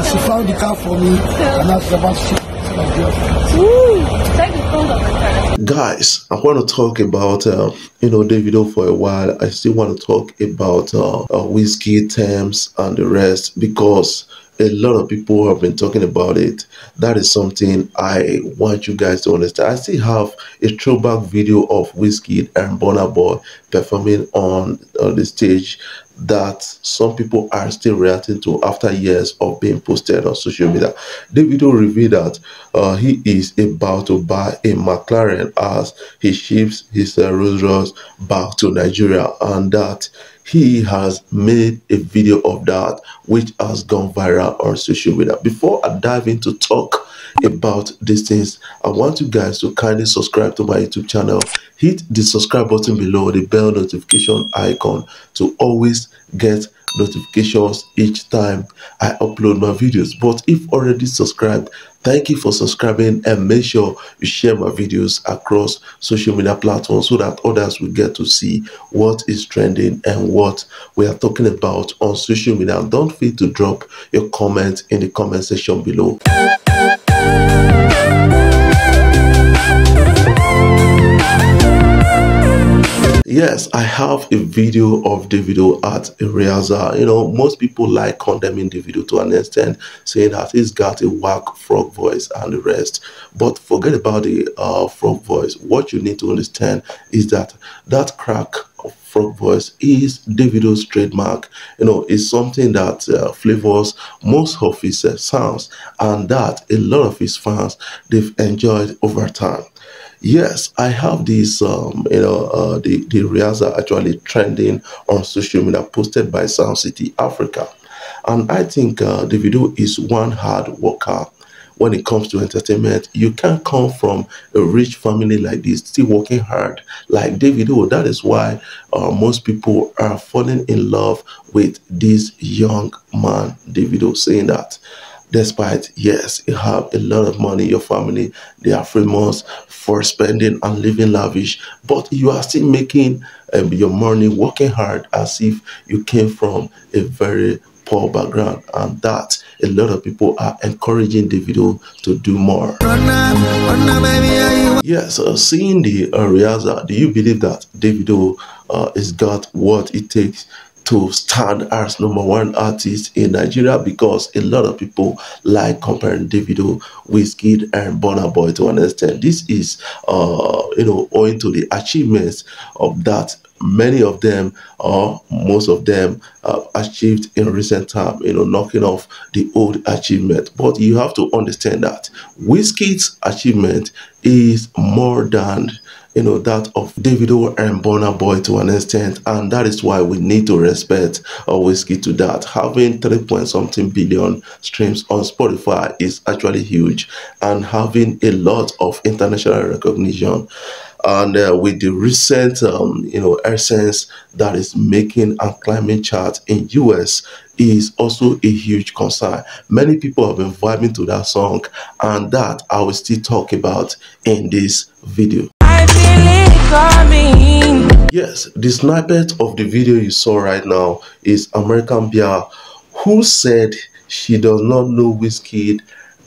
And she found the car for me, and now she's about to ship it to my girlfriend. Ooh, take the phone guys i want to talk about uh, you know davido for a while. I still want to talk about uh, uh Wizkid Tems and the rest because a lot of people have been talking about it. That is something i want you guys to understand. I still have a throwback video of Wizkid and Burna Boy performing on, on the stage that some people are still reacting to after years of being posted on social media. The video revealed that uh, he is about to buy a McLaren as he ships his uh, Rolls Royce back to Nigeria and that he has made a video of that which has gone viral on social media. Before I dive into talk about these things, I want you guys to kindly subscribe to my YouTube channel. Hit the subscribe button below the bell notification icon to always get notifications each time I upload my videos. But if already subscribed, thank you for subscribing and make sure you share my videos across social media platforms so that others will get to see what is trending and what we are talking about on social media. Don't forget to drop your comment in the comment section below. Música Yes, I have a video of Davido at Iriaza. You know, most people like condemning Davido to an extent, saying that he's got a whack frog voice and the rest. But forget about the uh, frog voice. What you need to understand is that that crack frog voice is Davido's trademark. You know, it's something that uh, flavors most of his uh, sounds and that a lot of his fans, they've enjoyed over time. Yes, I have this, um, you know, uh, the, the reels are actually trending on social media posted by Sound City Africa. And I think uh, Davido is one hard worker when it comes to entertainment. You can't come from a rich family like this, still working hard like Davido. That is why uh, most people are falling in love with this young man, David Davido, saying that despite yes you have a lot of money your family they are famous for spending and living lavish but you are still making um, your money working hard as if you came from a very poor background and that a lot of people are encouraging Davido to do more. Yes, uh, seeing the uh, do you believe that Davido uh, has got what it takes to stand as number one artist in Nigeria because a lot of people like comparing Davido, Wizkid, and Burna Boy to an extent. This is, uh, you know, owing to the achievements of that many of them or most of them uh, achieved in recent time you know knocking off the old achievement but you have to understand that Wizkid's achievement is more than you know, that of Davido and Burna Boy to an extent, and that is why we need to respect a Wizkid to that. Having 3 point something billion streams on Spotify is actually huge, and having a lot of international recognition and uh, with the recent um, you know essence that is making and climbing chart in us is also a huge concern many people have been vibing to that song and that i will still talk about in this video Yes, the snippet of the video you saw right now is American Bia who said she does not know Wizkid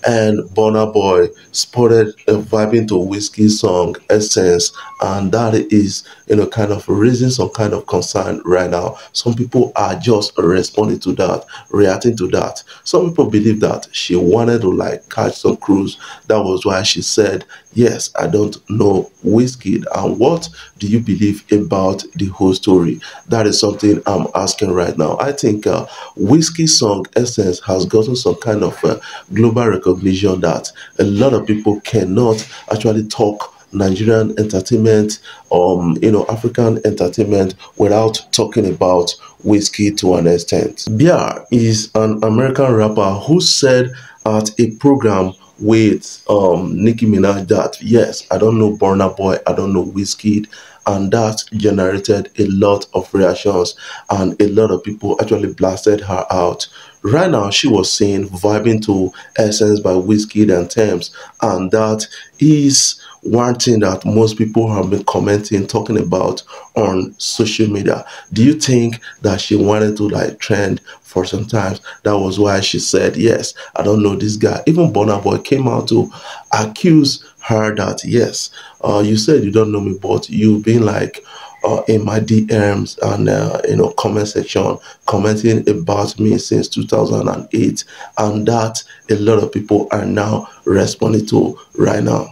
and Burna Boy spotted a vibing to Wizkid song Essence and that is you know kind of raising some kind of concern right now. Some people are just responding to that, reacting to that. Some people believe that she wanted to like catch some cruise. That was why she said, yes, I don't know Wizkid. And what do you believe about the whole story? That is something I'm asking right now. I think uh, Wizkid song Essence has gotten some kind of uh, global recognition that a lot of people cannot actually talk Nigerian entertainment, um, you know, African entertainment without talking about whiskey to an extent. Bia is an American rapper who said at a program with um, Nicki Minaj that, yes, I don't know Burna Boy, I don't know Wizkid, and that generated a lot of reactions and a lot of people actually blasted her out. Right now, she was saying vibing to Essence by Wizkid and Tems, and that is one thing that most people have been commenting, talking about on social media. Do you think that she wanted to like trend for some time? That was why she said, Yes, I don't know this guy. Even Burna Boy came out to accuse her that, Yes, uh, you said you don't know me, but you've been like, uh, in my DMs and uh, you know comment section commenting about me since 2008 and that a lot of people are now responding to right now.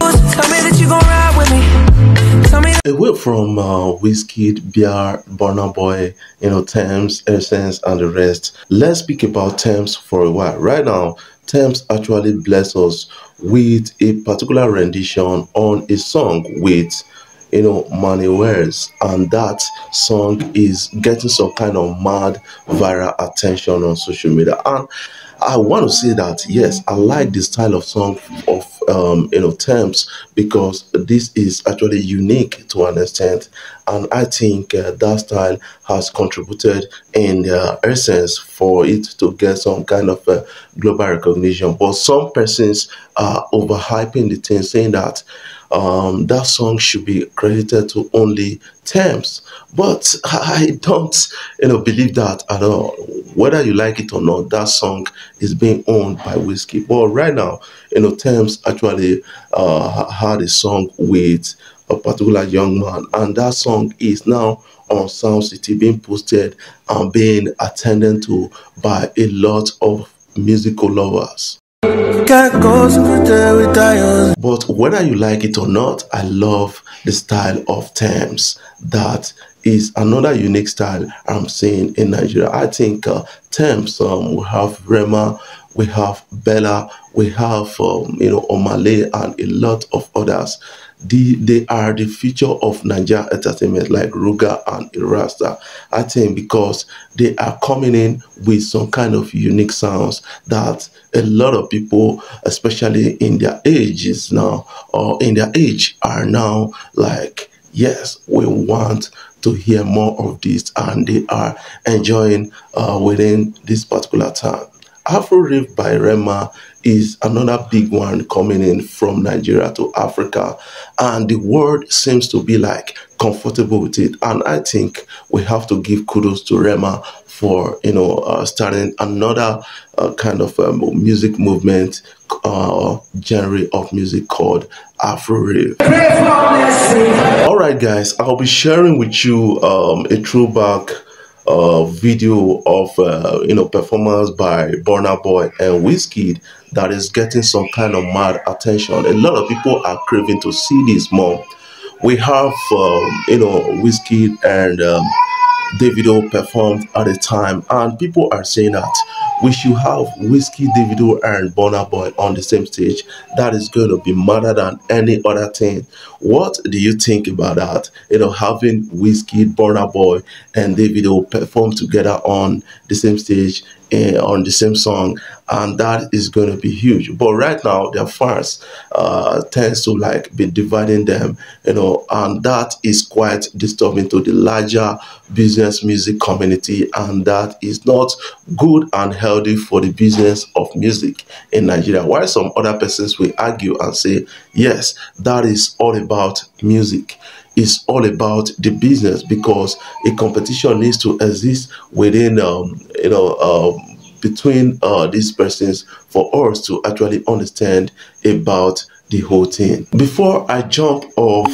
Away from uh, Wizkid, BR, Burna Boy, you know, Tems, Essence, and the rest, let's speak about Tems for a while. Right now, Tems actually bless us with a particular rendition on a song with you know, Money Wears, and that song is getting some kind of mad viral attention on social media. And I want to say that yes, I like the style of song of um, you know Tems because this is actually unique to an extent, and I think uh, that style has contributed in uh, essence for it to get some kind of uh, global recognition. But some persons are overhyping the thing, saying that um, that song should be credited to only Tems. But I don't, you know, believe that at all. Whether you like it or not, that song is being owned by Wizkid. But right now, you know, Tems actually uh, had a song with a particular young man, and that song is now on Sound City being posted and being attended to by a lot of musical lovers. But whether you like it or not, I love the style of Tems. That is another unique style I'm seeing in Nigeria. I think uh, Tems, um, we have Rema, we have Bella, we have um, you know Omah Lay and a lot of others the, they are the future of Nigeria entertainment, like Ruger and Irasta. I think because they are coming in with some kind of unique sounds that a lot of people, especially in their ages now, or in their age, are now like, yes, we want to hear more of this, and they are enjoying uh, within this particular time. Afro Rave by Rema is another big one coming in from Nigeria to Africa. And the world seems to be like comfortable with it. And I think we have to give kudos to Rema for, you know, uh, starting another uh, kind of um, music movement, uh, genre of music called Afro Rave. All right, guys, I'll be sharing with you um, a throwback video of uh, you know performance by Burna Boy and Wizkid that is getting some kind of mad attention. A lot of people are craving to see this more. We have um, you know Wizkid and um, Davido performed at a time, and people are saying that we should have Wizkid, Davido, and Burna Boy on the same stage. That is going to be madder than any other thing. What do you think about that? You know, having Wizkid, Burna Boy, and Davido perform together on the same stage uh, on the same song and that is going to be huge. But right now their fans uh, tends to like be dividing them you know and that is quite disturbing to the larger business music community and that is not good and healthy for the business of music in nigeria. While some other persons will argue and say yes that is all about music is all about the business because a competition needs to exist within um, you know um, between uh, these persons for us to actually understand about the whole thing. Before I jump off,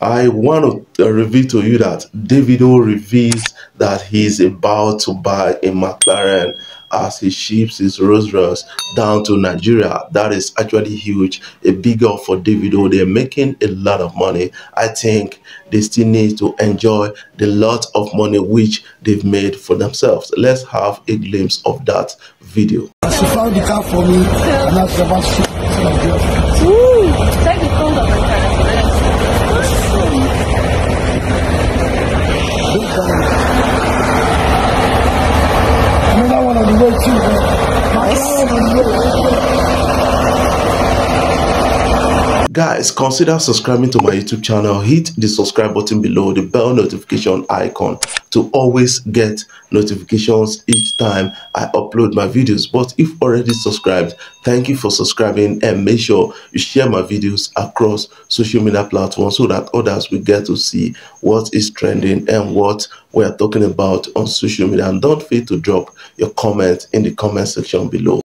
I want to reveal to you that Davido reveals that he's about to buy a McLaren as he ships his Rolls Royce down to Nigeria. That is actually huge, a big up for Davido. They're making a lot of money. I think they still need to enjoy the lot of money which they've made for themselves. Let's have a glimpse of that video. She found the car for me and I said, Woo! Guys, consider subscribing to my YouTube channel. Hit the subscribe button below, the bell notification icon to always get notifications each time I upload my videos. But if already subscribed, thank you for subscribing and make sure you share my videos across social media platforms so that others will get to see what is trending and what we are talking about on social media. And don't fail to drop your comment in the comment section below.